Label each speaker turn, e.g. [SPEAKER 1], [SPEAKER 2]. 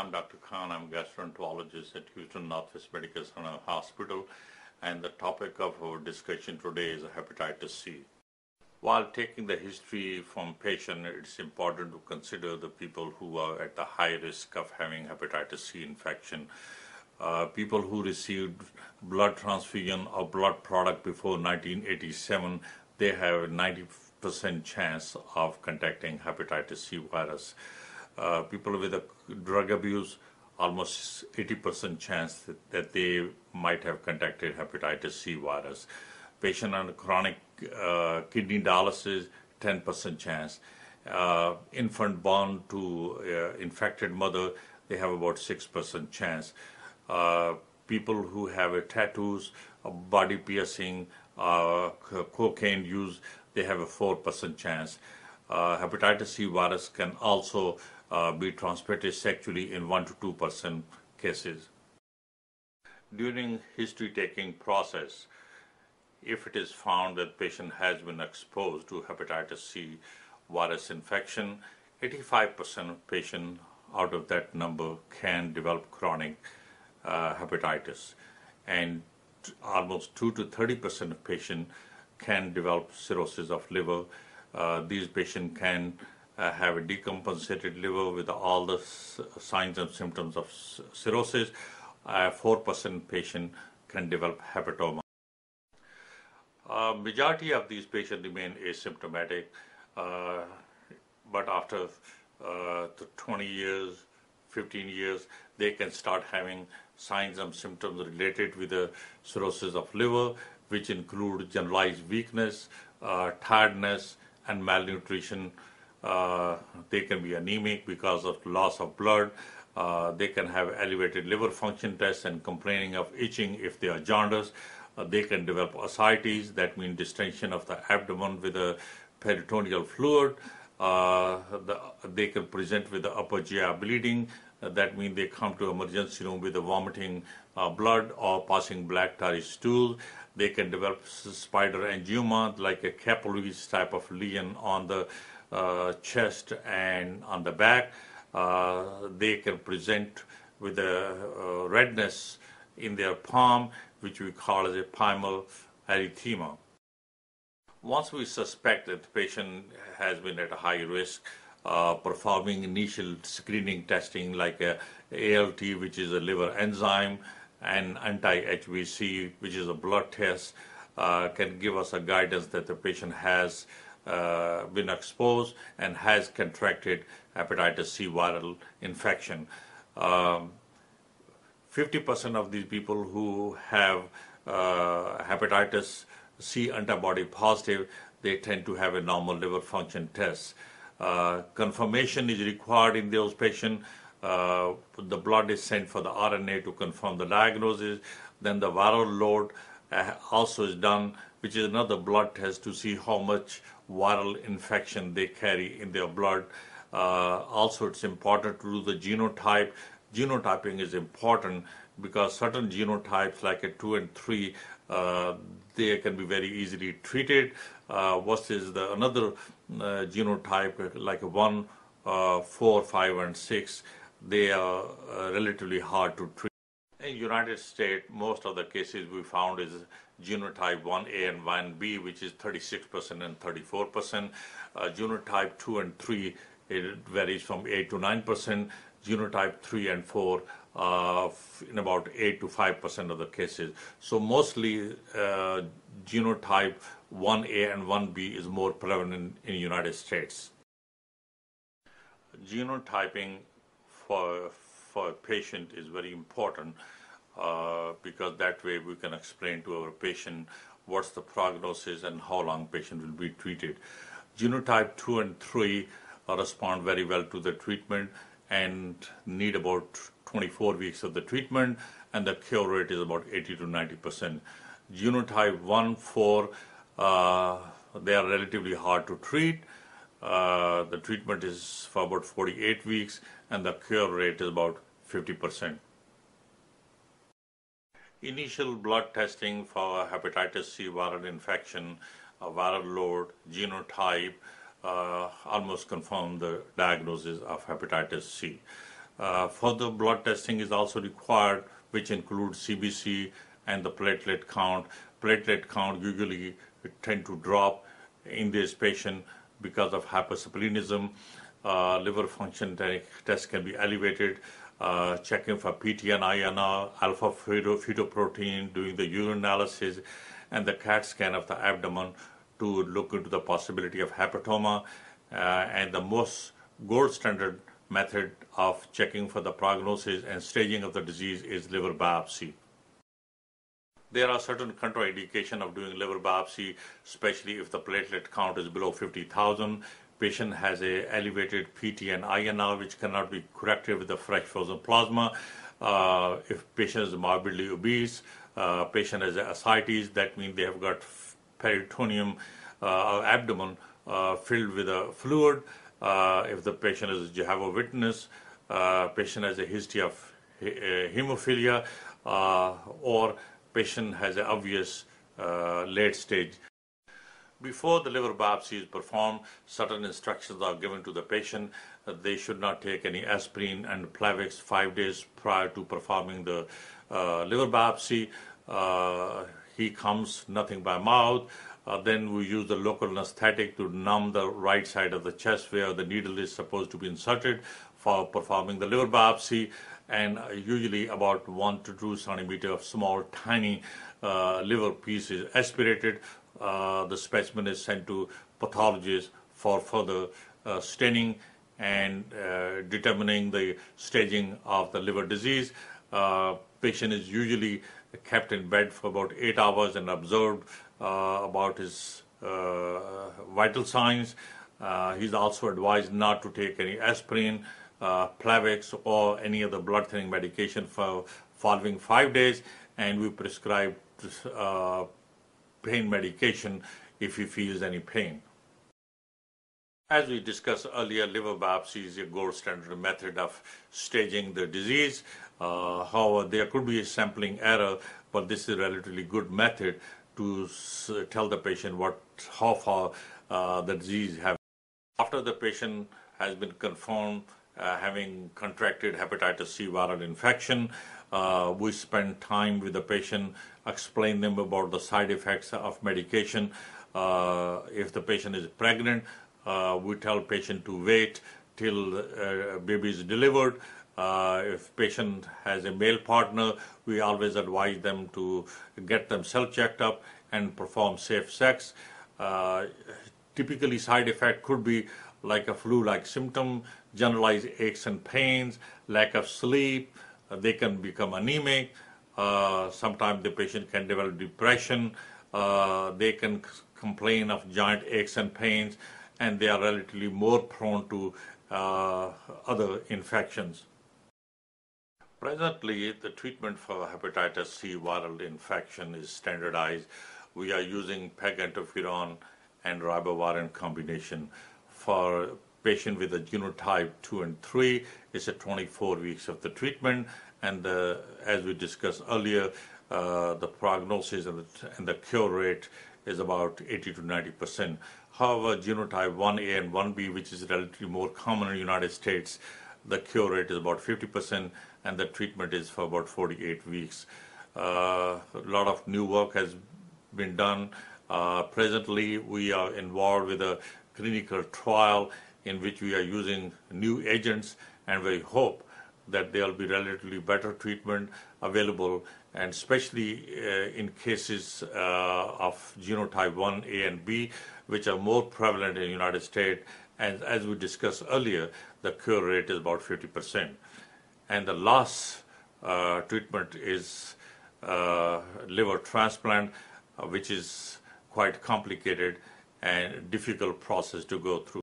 [SPEAKER 1] I'm Dr. Khan. I'm a gastroenterologist at Houston Northwest Medical Center Hospital, and the topic of our discussion today is hepatitis C. While taking the history from patient, it's important to consider the people who are at the high risk of having hepatitis C infection. Uh, people who received blood transfusion or blood product before 1987, they have a 90% chance of contacting hepatitis C virus. Uh, people with a drug abuse, almost 80% chance that, that, they might have contacted hepatitis C virus. Patient on chronic uh, kidney dialysis, 10% chance. Uh, infant born to uh, infected mother, they have about 6% chance. Uh, people who have tattoos, body piercing, cocaine use, they have a 4% chance. Uh, hepatitis C virus can also be transmitted sexually in 1 to 2% cases. During history taking process, if it is found that patient has been exposed to hepatitis C virus infection, 85% of patient out of that number can develop chronic uh, hepatitis and almost 2 to 30% of patients can develop cirrhosis of liver. Uh, these patients can uh, have a decompensated liver with all the signs and symptoms of cirrhosis. 4% patient can develop hepatoma. Uh, majority of these patients remain asymptomatic, uh, but after uh, 20 years, 15 years, they can start having signs and symptoms related with the cirrhosis of liver, which include generalized weakness, uh, tiredness, and malnutrition. Uh, they can be anemic because of loss of blood. Uh, they can have elevated liver function tests and complaining of itching if they are jaundiced. Uh, they can develop ascites, that means distension of the abdomen with a peritoneal fluid. Uh, the, they can present with the upper GI bleeding. Uh, that means they come to emergency room with the vomiting uh, blood or passing black tarry stool. They can develop spider angioma, like a Kaposi type of lesion on the chest and on the back. Uh, they can present with a redness in their palm which we call as a palmar erythema. Once we suspect that the patient has been at a high risk, uh, performing initial screening testing like a ALT, which is a liver enzyme, and anti-HBC, which is a blood test, uh, can give us a guidance that the patient has uh, been exposed and has contracted hepatitis C viral infection. Um, 50% of these people who have uh, hepatitis C antibody positive, they tend to have a normal liver function test. Uh, confirmation is required in those patients. Uh, the blood is sent for the RNA to confirm the diagnosis. Then the viral load uh, also is done, which is another blood test to see how much viral infection they carry in their blood. Uh, also, it's important to do the genotype genotyping is important because certain genotypes like a 2 and 3 uh, they can be very easily treated uh, versus the another uh, genotype like a 1 uh, 4 5 and 6 they are uh, relatively hard to treat in united states most of the cases we found is genotype 1a and 1b which is 36% and 34% uh, genotype 2 and 3 it varies from 8 to 9% genotype 3 and 4 uh, in about 8 to 5 percent of the cases. So mostly uh, genotype 1A and 1B is more prevalent in United States. Genotyping for, for a patient is very important uh, because that way we can explain to our patient what's the prognosis and how long patient will be treated. Genotype 2 and 3 respond very well to the treatment and need about 24 weeks of the treatment, and the cure rate is about 80 to 90 percent. Genotype 1, 4, uh, they are relatively hard to treat. Uh, the treatment is for about 48 weeks, and the cure rate is about 50 percent. Initial blood testing for hepatitis C viral infection, viral load, genotype, uh, almost confirm the diagnosis of hepatitis C. Uh, further blood testing is also required, which includes CBC and the platelet count. Platelet count usually tend to drop in this patient because of hypersplenism. Uh, liver function test can be elevated. Uh, checking for PTN, INR, alpha fetoprotein, doing the urine analysis, and the CAT scan of the abdomen to look into the possibility of hepatoma. Uh, and the most gold standard method of checking for the prognosis and staging of the disease is liver biopsy. There are certain contraindications of doing liver biopsy, especially if the platelet count is below 50,000. Patient has a elevated PT and INR, which cannot be corrected with the fresh frozen plasma. Uh, if patient is morbidly obese, uh, patient has ascites, that means they have got peritoneum uh, abdomen uh, filled with a fluid. Uh, if the patient is Jehovah Witness, uh, patient has a history of hemophilia, or patient has an obvious late stage before the liver biopsy is performed, certain instructions are given to the patient. they should not take any aspirin and Plavix five days prior to performing the uh, liver biopsy. Uh, he comes nothing by mouth. Uh, then we use the local anesthetic to numb the right side of the chest where the needle is supposed to be inserted for performing the liver biopsy. And uh, usually about one to two centimeter of small, tiny uh, liver piece is aspirated. Uh, the specimen is sent to pathologists for further uh, staining and uh, determining the staging of the liver disease. patient is usually kept in bed for about eight hours and observed uh, about his uh, vital signs. Uh, he's also advised not to take any aspirin, Plavix, or any other blood thinning medication for following five days, and we prescribe pain medication if he feels any pain. As we discussed earlier, liver biopsy is a gold standard method of staging the disease. Uh, however, there could be a sampling error, but this is a relatively good method to tell the patient what how far uh, the disease have. After the patient has been confirmed uh, having contracted hepatitis C viral infection, uh, we spend time with the patient, explain them about the side effects of medication. Uh, if the patient is pregnant, uh, we tell patient to wait till uh, baby is delivered. Uh, if patient has a male partner, we always advise them to get themselves checked up and perform safe sex. Uh, typically, side effect could be like a flu-like symptom, generalized aches and pains, lack of sleep. Uh, they can become anemic. Uh, sometimes the patient can develop depression. Uh, they can complain of joint aches and pains, and they are relatively more prone to other infections. Presently, the treatment for hepatitis C viral infection is standardized. We are using peg interferon and ribavirin combination. For patient with a genotype 2 and 3, it's a 24 weeks of the treatment. And the, as we discussed earlier, uh, the prognosis and the, and the cure rate is about 80 to 90 percent. However, genotype 1A and 1B, which is relatively more common in the United States, the cure rate is about 50 percent and the treatment is for about 48 weeks. Uh, a lot of new work has been done. Uh, presently, we are involved with a clinical trial in which we are using new agents, and we hope that there will be relatively better treatment available, and especially uh, in cases uh, of genotype 1 A and B, which are more prevalent in the United States. And as we discussed earlier, the cure rate is about 50 percent. And the last uh, treatment is uh, liver transplant, uh, which is quite complicated and difficult process to go through.